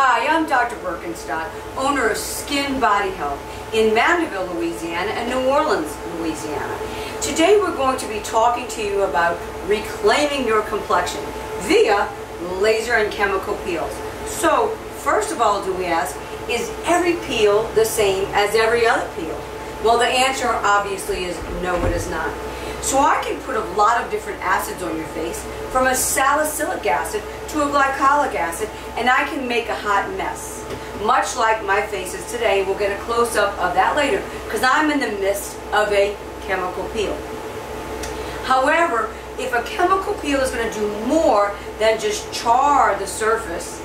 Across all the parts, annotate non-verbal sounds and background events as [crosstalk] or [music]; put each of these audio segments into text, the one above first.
Hi, I'm Dr. Burkenstock, owner of Skin Body Health in Mandeville, Louisiana and New Orleans, Louisiana. Today we're going to be talking to you about reclaiming your complexion via laser and chemical peels. So, first of all, do we ask, is every peel the same as every other peel? Well, the answer obviously is no, it is not. So I can put a lot of different acids on your face, from a salicylic acid to a glycolic acid, and I can make a hot mess. Much like my face is today, we'll get a close-up of that later, because I'm in the midst of a chemical peel. However, if a chemical peel is going to do more than just char the surface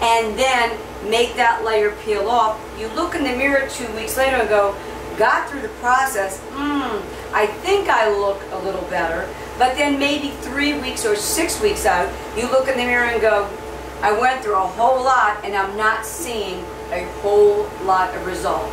and then make that layer peel off, you look in the mirror two weeks later and go, got through the process, mmm, I think I look a little better. But then maybe three weeks or six weeks out, you look in the mirror and go, I went through a whole lot and I'm not seeing a whole lot of result.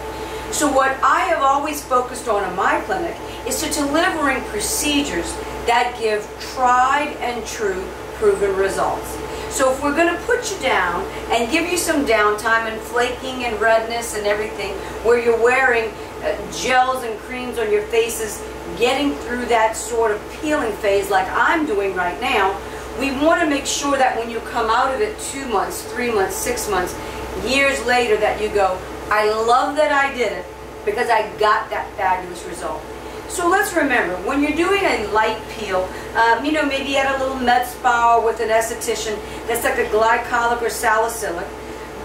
So what I have always focused on in my clinic is to delivering procedures that give tried and true proven results. So if we're going to put you down and give you some downtime and flaking and redness and everything where you're wearing gels and creams on your faces, getting through that sort of peeling phase like I'm doing right now, we want to make sure that when you come out of it two months, three months, six months, years later that you go, I love that I did it because I got that fabulous result. So let's remember, when you're doing a light peel, um, you know, maybe at a little med spa with an esthetician that's like a glycolic or salicylic,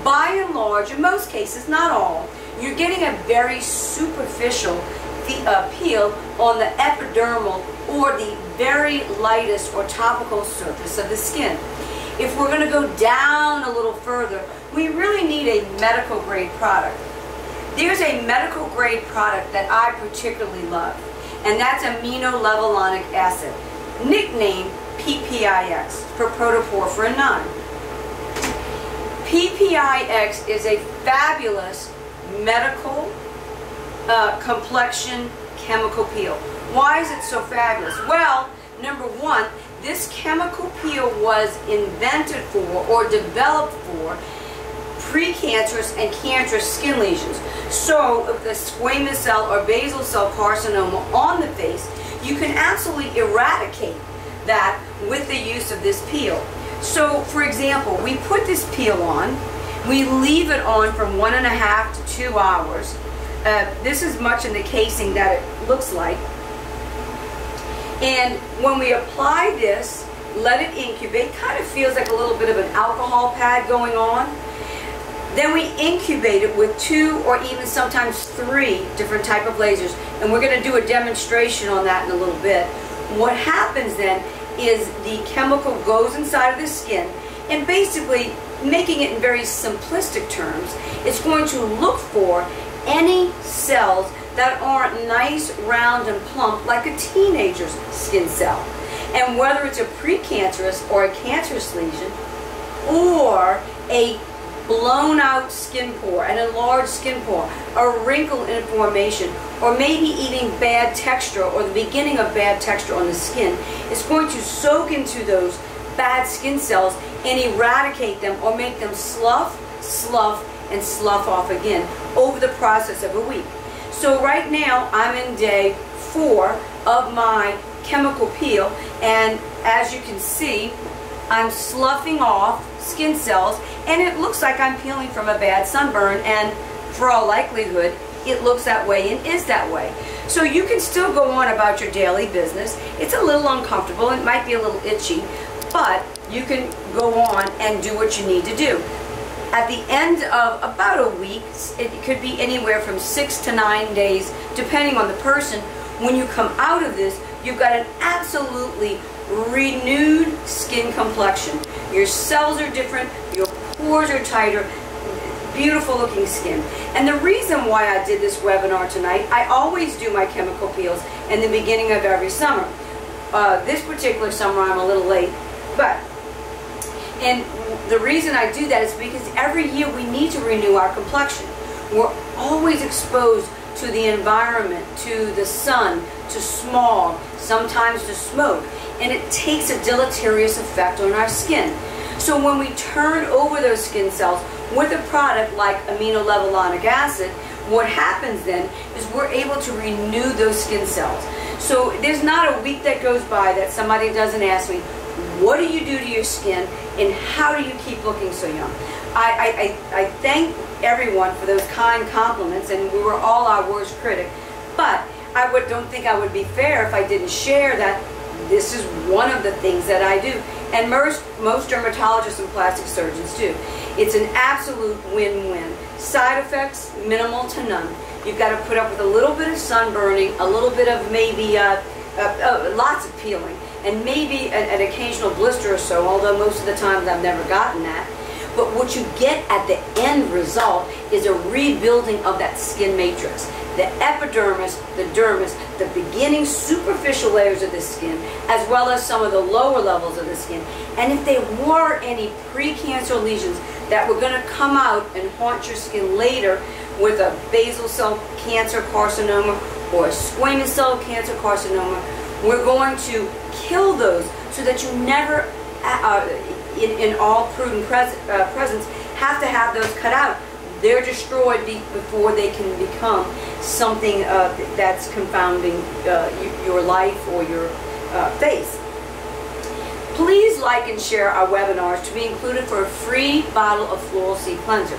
by and large, in most cases, not all, you're getting a very superficial peel on the epidermal or the very lightest or topical surface of the skin. If we're going to go down a little further, we really need a medical grade product. There's a medical grade product that I particularly love and that's amino aminolevulinic acid, nicknamed PPIX for protoporphyrin 9. PPIX is a fabulous medical uh, complexion chemical peel. Why is it so fabulous? Well, number one, this chemical peel was invented for or developed for precancerous and cancerous skin lesions. So if the squamous cell or basal cell carcinoma on the face, you can absolutely eradicate that with the use of this peel. So for example, we put this peel on, we leave it on from one and a half to two hours. Uh, this is much in the casing that it looks like. And when we apply this, let it incubate, kind of feels like a little bit of an alcohol pad going on. Then we incubate it with two or even sometimes three different type of lasers. And we're going to do a demonstration on that in a little bit. What happens then is the chemical goes inside of the skin and basically making it in very simplistic terms, it's going to look for any cells that aren't nice, round, and plump like a teenager's skin cell. And whether it's a precancerous or a cancerous lesion or a blown out skin pore, an enlarged skin pore, a wrinkle in formation, or maybe even bad texture or the beginning of bad texture on the skin, it's going to soak into those bad skin cells and eradicate them or make them slough, slough, and slough off again over the process of a week. So right now I'm in day four of my chemical peel and as you can see I'm sloughing off skin cells and it looks like I'm peeling from a bad sunburn and for all likelihood it looks that way and is that way. So you can still go on about your daily business. It's a little uncomfortable, it might be a little itchy, but you can go on and do what you need to do. At the end of about a week, it could be anywhere from six to nine days, depending on the person, when you come out of this, you've got an absolutely renewed skin complexion. Your cells are different, your pores are tighter, beautiful looking skin. And the reason why I did this webinar tonight, I always do my chemical peels in the beginning of every summer. Uh, this particular summer I'm a little late, but, and the reason I do that is because every year we need to renew our complexion. We're always exposed to the environment, to the sun, to smog, sometimes to smoke, and it takes a deleterious effect on our skin. So when we turn over those skin cells, With a product like amino levulinic acid, what happens then is we're able to renew those skin cells. So there's not a week that goes by that somebody doesn't ask me, what do you do to your skin and how do you keep looking so young? I, I, I, thank everyone for those kind compliments and we were all our worst critic. But I would, don't think I would be fair if I didn't share that this is one of the things that I do. And most, most dermatologists and plastic surgeons do. It's an absolute win-win. Side effects, minimal to none. You've got to put up with a little bit of sunburning, a little bit of maybe, uh, uh, uh, lots of peeling, and maybe an, an occasional blister or so, although most of the times I've never gotten that. But what you get at the end result is a rebuilding of that skin matrix. The epidermis, the dermis, the beginning superficial layers of the skin, as well as some of the lower levels of the skin. And if there were any precancer lesions that were going to come out and haunt your skin later with a basal cell cancer carcinoma or a squamous cell cancer carcinoma, we're going to kill those so that you never uh, in, in all prudent pres uh, presence, have to have those cut out. They're destroyed be before they can become something uh, that's confounding uh, your life or your uh, face. Please like and share our webinars to be included for a free bottle of Floral C Cleanser.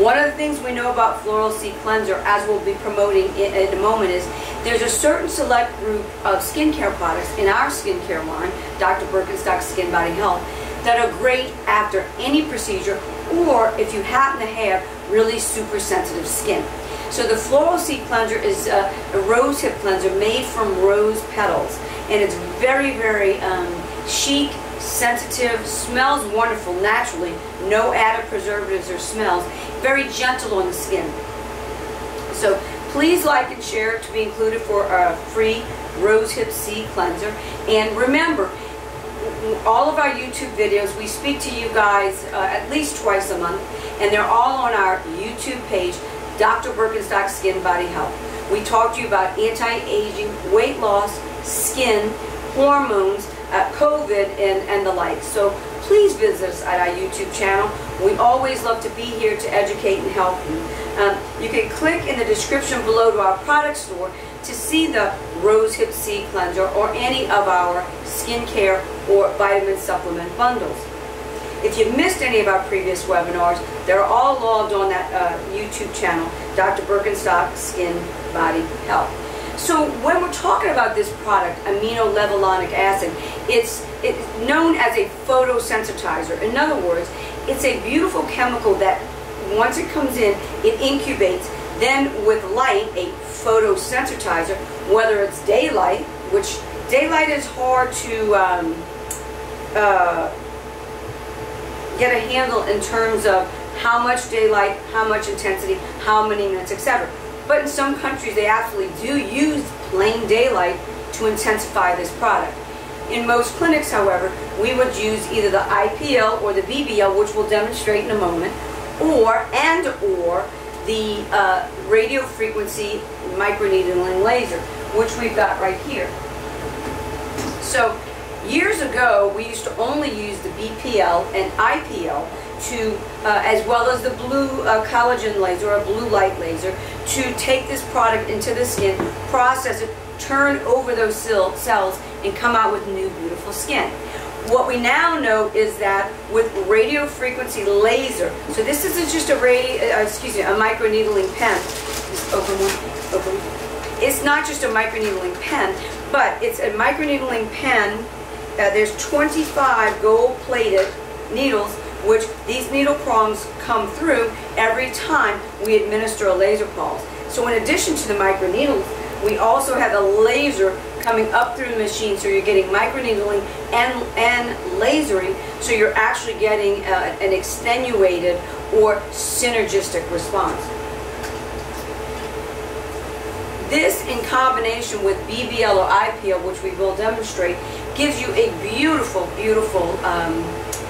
One of the things we know about Floral C Cleanser, as we'll be promoting in, in a moment, is there's a certain select group of skincare products in our skincare line, Dr. Burkenstock Skin Body Health, that are great after any procedure or if you happen to have really super sensitive skin. So the Floral C Cleanser is a, a rose hip cleanser made from rose petals and it's very, very um, chic, sensitive, smells wonderful naturally, no added preservatives or smells, very gentle on the skin. So please like and share to be included for a free Rose Hip Cleanser. And remember, all of our YouTube videos, we speak to you guys uh, at least twice a month, and they're all on our YouTube page, Dr. Burkenstock Skin Body Health. We talk to you about anti-aging, weight loss, skin, hormones, uh, COVID, and, and the like. So please visit us at our YouTube channel. We always love to be here to educate and help you. Um, you can click in the description below to our product store to see the Rose Hip C Cleanser or any of our skincare or vitamin supplement bundles. If you missed any of our previous webinars, they're all logged on that uh, YouTube channel, Dr. Burkenstock Skin Body Health. So when we're talking about this product, amino levulinic acid, it's, it's known as a photosensitizer. In other words, it's a beautiful chemical that once it comes in, it incubates. Then with light, a photosensitizer, whether it's daylight, which daylight is hard to um, uh, get a handle in terms of how much daylight, how much intensity, how many minutes, etc. But in some countries, they absolutely do use plain daylight to intensify this product. In most clinics, however, we would use either the IPL or the BBL, which we'll demonstrate in a moment, or and or the uh, radio frequency microneedling laser, which we've got right here. So years ago, we used to only use the BBL and IPL to, uh, as well as the blue uh, collagen laser or a blue light laser, to take this product into the skin, process it, turn over those cells, and come out with new beautiful skin. What we now know is that with radio frequency laser, so this isn't just a radio, uh, excuse me, a microneedling pen. Just open one, open. It's not just a microneedling pen, but it's a microneedling pen. There's 25 gold-plated needles which these needle prongs come through every time we administer a laser pulse. So in addition to the microneedles, we also have a laser coming up through the machine, so you're getting microneedling and, and lasering, so you're actually getting uh, an extenuated or synergistic response. This, in combination with BBL or IPL, which we will demonstrate, gives you a beautiful, beautiful um,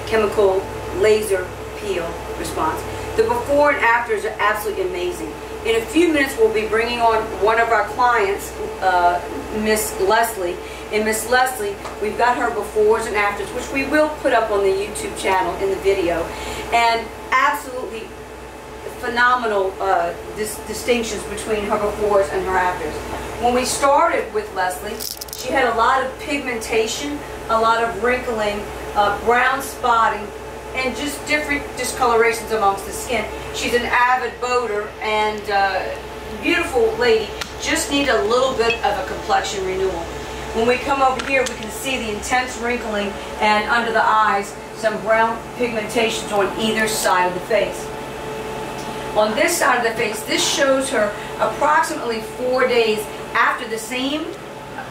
chemical laser peel response. The before and afters are absolutely amazing. In a few minutes, we'll be bringing on one of our clients, uh, Miss Leslie, And Miss Leslie, we've got her befores and afters, which we will put up on the YouTube channel in the video. And absolutely phenomenal uh, dis distinctions between her befores and her afters. When we started with Leslie, she had a lot of pigmentation, a lot of wrinkling, uh, brown spotting, and just different discolorations amongst the skin. She's an avid boater and uh, beautiful lady, just need a little bit of a complexion renewal. When we come over here, we can see the intense wrinkling and under the eyes, some brown pigmentations on either side of the face. On this side of the face, this shows her approximately four days after the same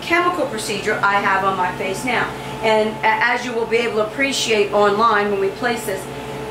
chemical procedure I have on my face now. And as you will be able to appreciate online when we place this,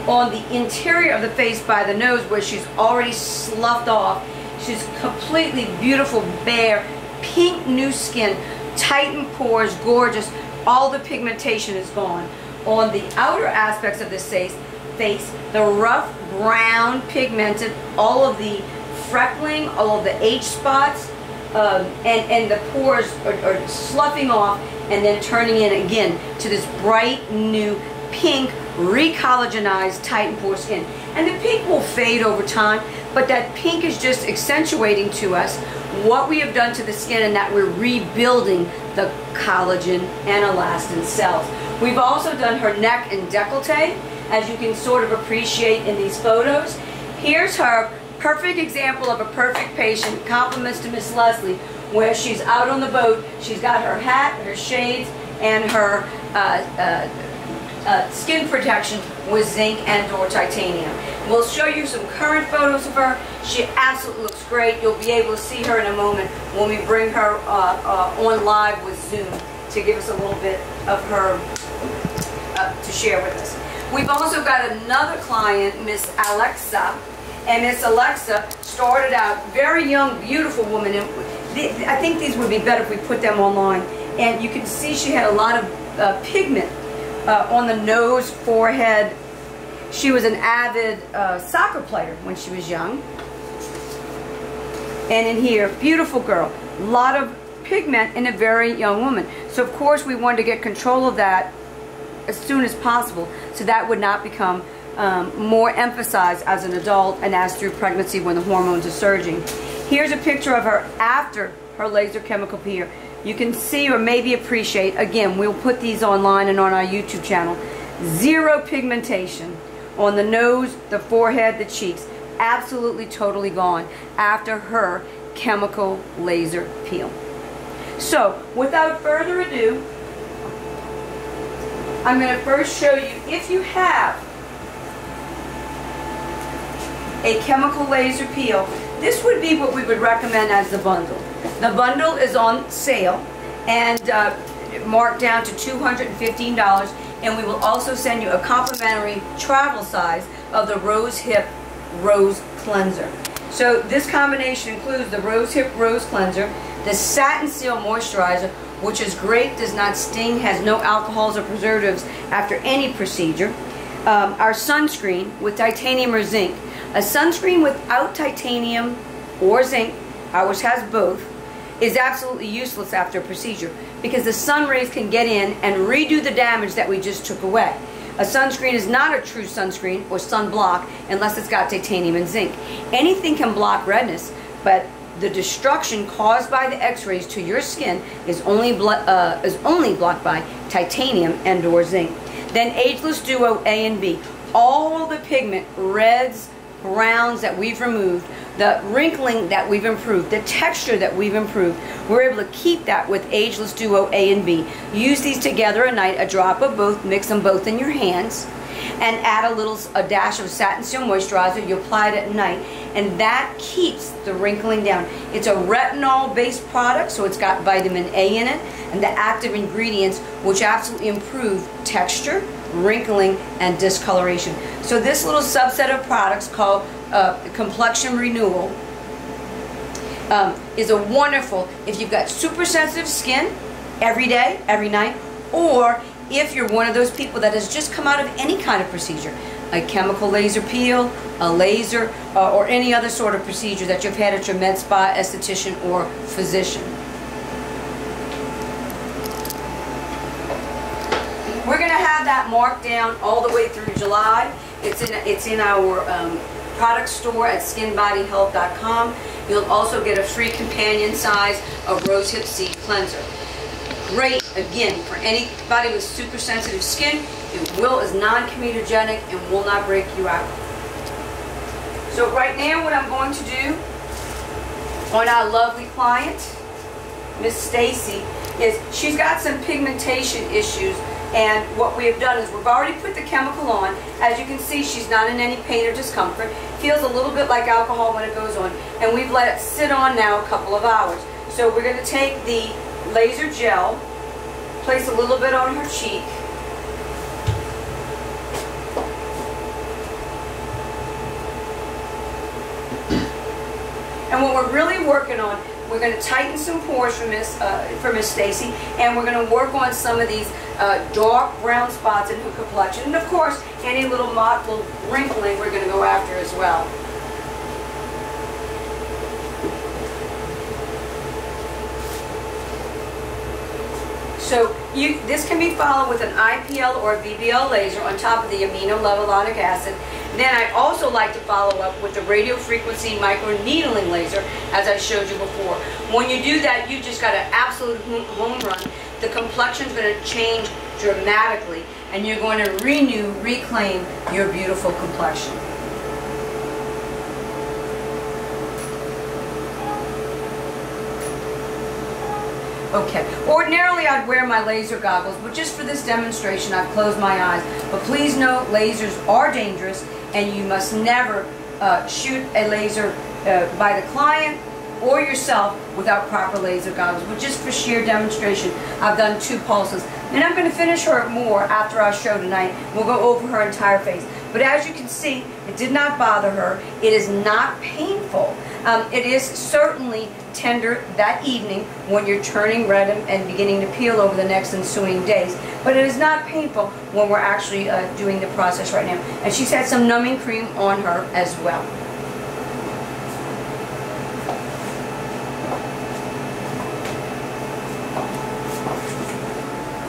on the interior of the face by the nose where she's already sloughed off, she's completely beautiful, bare, pink new skin, tightened pores, gorgeous, all the pigmentation is gone. On the outer aspects of the face, face the rough brown pigmented, all of the freckling, all of the age spots, um, and, and the pores are, are sloughing off and then turning in again to this bright new pink recollagenized tightened pore skin. And the pink will fade over time, but that pink is just accentuating to us what we have done to the skin and that we're rebuilding the collagen and elastin cells. We've also done her neck and decollete, as you can sort of appreciate in these photos. Here's her perfect example of a perfect patient, compliments to Miss Leslie, where she's out on the boat, she's got her hat, her shades, and her uh, uh, uh, skin protection with zinc and or titanium. We'll show you some current photos of her. She absolutely looks great. You'll be able to see her in a moment when we bring her uh, uh, on live with Zoom to give us a little bit of her uh, to share with us. We've also got another client, Miss Alexa, and Miss Alexa started out very young, beautiful woman. And I think these would be better if we put them online. And you can see she had a lot of uh, pigment uh, on the nose, forehead. She was an avid uh, soccer player when she was young. And in here, beautiful girl. A lot of pigment in a very young woman. So of course we wanted to get control of that as soon as possible so that would not become um, more emphasized as an adult and as through pregnancy when the hormones are surging. Here's a picture of her after her laser chemical peel. You can see or maybe appreciate, again, we'll put these online and on our YouTube channel, zero pigmentation on the nose, the forehead, the cheeks. Absolutely totally gone after her chemical laser peel. So, without further ado, I'm going to first show you, if you have a chemical laser peel. This would be what we would recommend as the bundle. The bundle is on sale and uh, marked down to $215 and we will also send you a complimentary travel size of the Rose Hip Rose Cleanser. So this combination includes the Rose Hip Rose Cleanser, the Satin Seal Moisturizer, which is great, does not sting, has no alcohols or preservatives after any procedure, um, our sunscreen with titanium or zinc, a sunscreen without titanium or zinc, ours has both, is absolutely useless after a procedure because the sun rays can get in and redo the damage that we just took away. A sunscreen is not a true sunscreen or sunblock unless it's got titanium and zinc. Anything can block redness, but the destruction caused by the x-rays to your skin is only, uh, is only blocked by titanium and or zinc. Then Ageless Duo A and B. All the pigment, reds, browns that we've removed, the wrinkling that we've improved, the texture that we've improved, we're able to keep that with Ageless Duo A and B. Use these together at night, a drop of both, mix them both in your hands, and add a little, a dash of Satin Seal Moisturizer. You apply it at night, and that keeps the wrinkling down. It's a retinol-based product, so it's got vitamin A in it, and the active ingredients, which absolutely improve texture, wrinkling, and discoloration. So this little subset of products called uh, Complexion Renewal um, is a wonderful, if you've got super sensitive skin every day, every night, or if you're one of those people that has just come out of any kind of procedure, a chemical laser peel, a laser, uh, or any other sort of procedure that you've had at your med spa, esthetician, or physician. We're going to have that marked down all the way through July. It's in, it's in our um, product store at skinbodyhealth.com. You'll also get a free companion size of rosehip seed cleanser. Great, again, for anybody with super sensitive skin. It will is non-comedogenic and will not break you out. So right now what I'm going to do on our lovely client, Miss Stacy, is she's got some pigmentation issues and what we have done is we've already put the chemical on. As you can see, she's not in any pain or discomfort. Feels a little bit like alcohol when it goes on. And we've let it sit on now a couple of hours. So we're going to take the laser gel, place a little bit on her cheek, And what we're really working on, we're going to tighten some pores for Miss uh, for Miss Stacy, and we're going to work on some of these uh, dark brown spots in her complexion, and of course, any little mottled wrinkling we're going to go after as well. So you, this can be followed with an IPL or a BBL laser on top of the amino levulinic acid then I also like to follow up with the radio frequency micro needling laser as I showed you before. When you do that, you just got an absolute home run. The complexion is going to change dramatically and you're going to renew, reclaim your beautiful complexion. Okay. Ordinarily, I'd wear my laser goggles, but just for this demonstration, I've closed my eyes. But please note, lasers are dangerous, and you must never uh, shoot a laser uh, by the client or yourself without proper laser goggles. But just for sheer demonstration, I've done two pulses. And I'm going to finish her more after our show tonight. We'll go over her entire face. But as you can see, it did not bother her. It is not painful. Um, it is certainly tender that evening when you're turning red and, beginning to peel over the next ensuing days. But it is not painful when we're actually uh, doing the process right now. And she's had some numbing cream on her as well.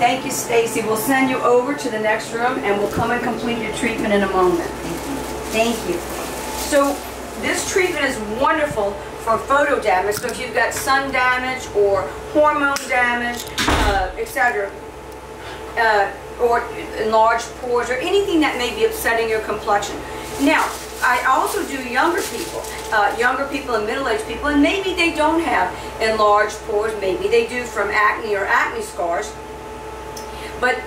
Thank you, Stacy. We'll send you over to the next room and we'll come and complete your treatment in a moment. Thank you. So this treatment is wonderful for photo damage. So if you've got sun damage or hormone damage, uh, etc., uh, or enlarged pores or anything that may be upsetting your complexion. Now, I also do younger people, uh, younger people and middle-aged people, and maybe they don't have enlarged pores, maybe they do from acne or acne scars. But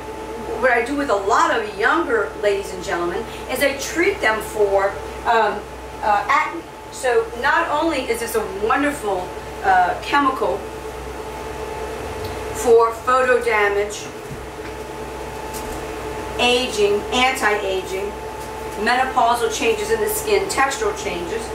what I do with a lot of younger ladies and gentlemen is I treat them for um, uh, acne. So not only is this a wonderful uh, chemical for photo damage, aging, anti-aging, menopausal changes in the skin, textural changes,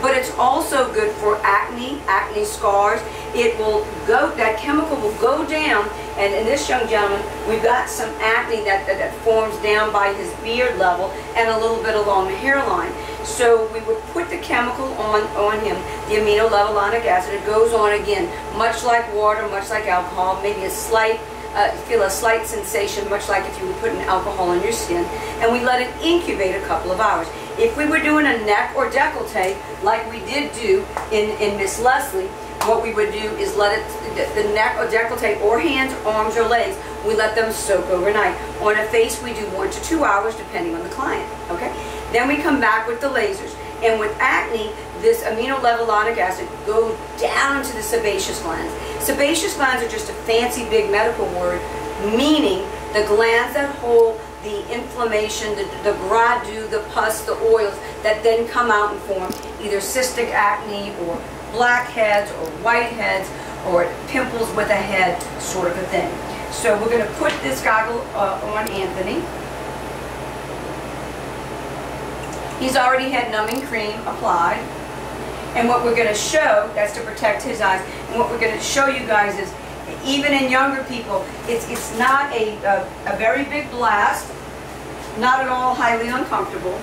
but it's also good for acne, acne scars. It will go, that chemical will go down, and in this young gentleman, we've got some acne that, that, that forms down by his beard level and a little bit along the hairline. So we would put the chemical on, on him, the amino levulinic acid. It goes on again, much like water, much like alcohol, maybe a slight, uh, feel a slight sensation, much like if you were putting alcohol on your skin. And we let it incubate a couple of hours. If we were doing a neck or decollete, like we did do in, in Miss Leslie, what we would do is let it, the, neck or decollete or hands, arms, or legs, we let them soak overnight. On a face, we do one to two hours, depending on the client, okay? Then we come back with the lasers. And with acne, this amino levulinic acid goes down into the sebaceous glands. Sebaceous glands are just a fancy big medical word, meaning the glands that hold the inflammation, the, the the pus, the oils that then come out and form either cystic acne or blackheads or whiteheads or pimples with a head sort of a thing. So we're going to put this goggle uh, on Anthony. He's already had numbing cream applied. And what we're going to show, that's to protect his eyes, and what we're going to show you guys is, even in younger people. It's, it's not a, a, a very big blast, not at all highly uncomfortable.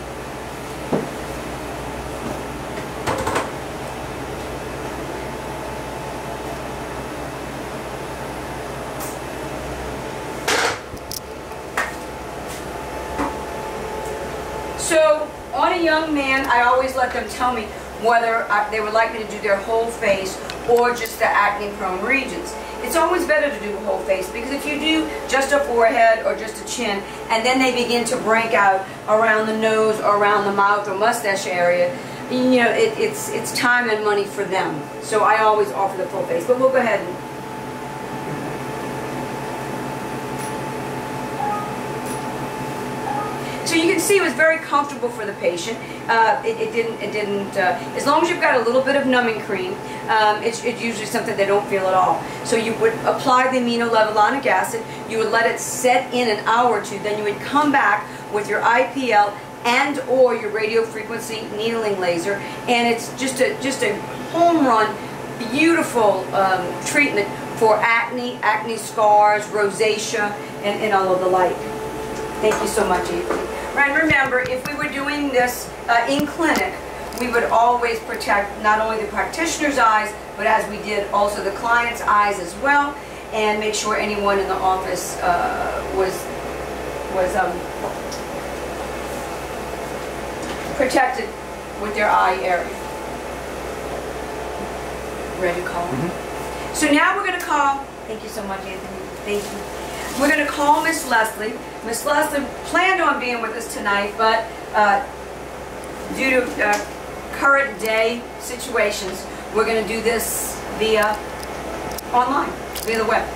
So on a young man, I always let them tell me whether I, they would like me to do their whole face or just the acne prone regions. It's always better to do a whole face because if you do just a forehead or just a chin and then they begin to break out around the nose or around the mouth or mustache area, you know, it, it's, it's time and money for them. So I always offer the full face. But we'll go ahead and you can see it was very comfortable for the patient. Uh, it, it, didn't, it didn't, uh, as long as you've got a little bit of numbing cream, um, it's, it's, usually something they don't feel at all. So you would apply the amino aminolevulinic acid, you would let it set in an hour or two, then you would come back with your IPL and or your radio frequency needling laser, and it's just a, just a home run, beautiful um, treatment for acne, acne scars, rosacea, and, and all of the like. Thank you so much, Ethan. And remember, if we were doing this uh, in clinic, we would always protect not only the practitioner's eyes, but as we did also the client's eyes as well, and make sure anyone in the office uh, was was um, protected with their eye area. Ready to call? Mm -hmm. So now we're going to call. Thank you so much, Anthony. Thank you. We're going to call Miss Leslie. Miss Leslie planned on being with us tonight, but uh, due to uh, current day situations, we're going to do this via online, via the web.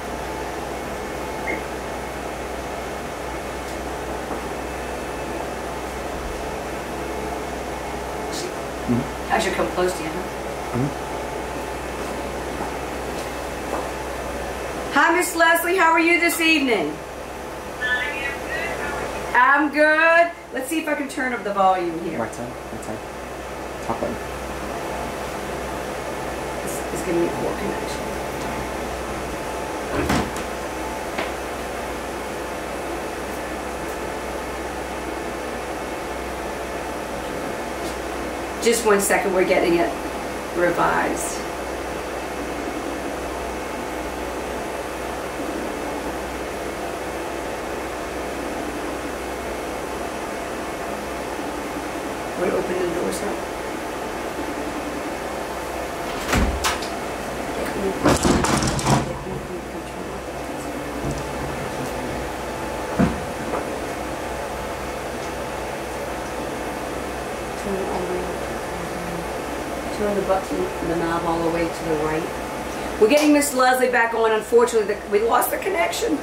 Mm -hmm. I should come close to you, huh? Mm -hmm. Hi, Miss Leslie. How are you this evening? I'm good. Let's see if I can turn up the volume here. Right side, right side. Top button. This is giving me poor connection. Just one second, we're getting it revised. would open the doors up. Turn all the way Turn the button, the knob all the way to the right. We're getting Miss Leslie back on. Unfortunately, the, we lost the connection.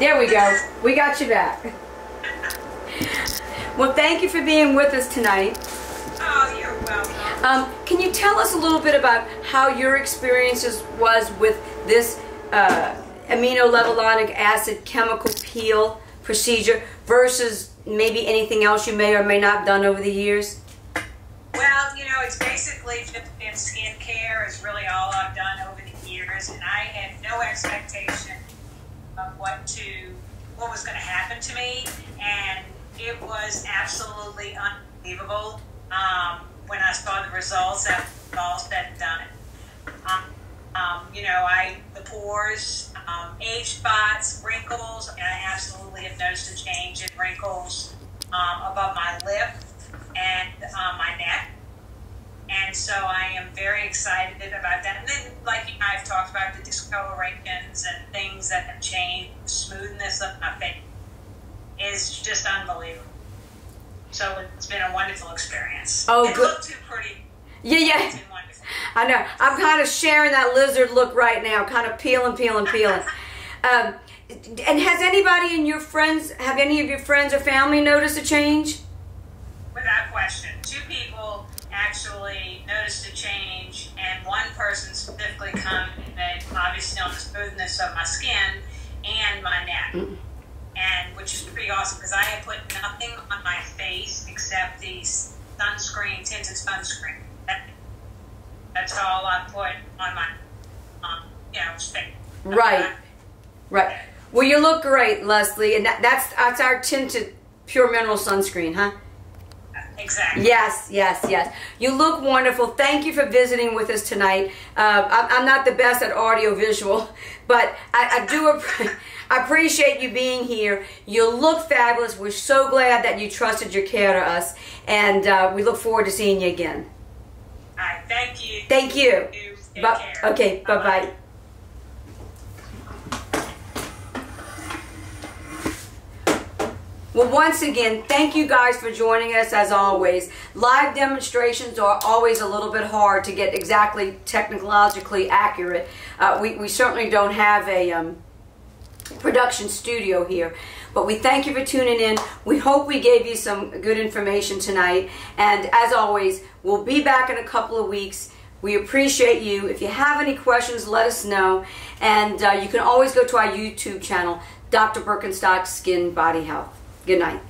There we go. We got you back. Well, thank you for being with us tonight. Oh, you're welcome. Um, can you tell us a little bit about how your experiences was with this uh, aminolevulinic acid chemical peel procedure versus maybe anything else you may or may not have done over the years? Well, you know, it's basically just been skincare is really all I've done over the years, and I had no expectation of what to what was going to happen to me, and it was absolutely unbelievable um, when I saw the results after all said and done. Um, um, you know, I the pores, um, age spots, wrinkles, and I absolutely have noticed a change in wrinkles um, above my lip and um, my neck. And so I am very excited about that. And then, like you know, I've talked about the discolorations and things that have changed, the smoothness of my face is just unbelievable. So it's been a wonderful experience. Oh, it good. looked too pretty. Yeah, yeah. I know. I'm kind of sharing that lizard look right now, kind of peeling, peeling, peeling. [laughs] um, and has anybody in your friends, have any of your friends or family noticed a change? Without question. Two people actually noticed a change, and one person specifically commented, obviously, on the smoothness of my skin and my neck. Mm. And which is pretty awesome because I had put nothing on my face except the sunscreen, tinted sunscreen. That, that's all I put on my, um, you know. Right. Right. Well, you look great, Leslie, and that, that's that's our tinted pure mineral sunscreen, huh? Exactly. Yes, yes, yes. You look wonderful. Thank you for visiting with us tonight. Uh, I'm, I'm not the best at audio visual, [laughs] but I, I do I [laughs] appreciate you being here. You look fabulous. We're so glad that you trusted your care to us, and uh, we look forward to seeing you again. Thank you. Thank you. Take Bu- care. okay, bye Bye-bye. bye. Well, once again, thank you guys for joining us as always. Live demonstrations are always a little bit hard to get exactly technologically accurate. Uh, we, we certainly don't have a um, production studio here. But we thank you for tuning in. We hope we gave you some good information tonight. And as always, we'll be back in a couple of weeks. We appreciate you. If you have any questions, let us know. And uh, you can always go to our YouTube channel, Dr. Burkenstock Skin Body Health. Good night.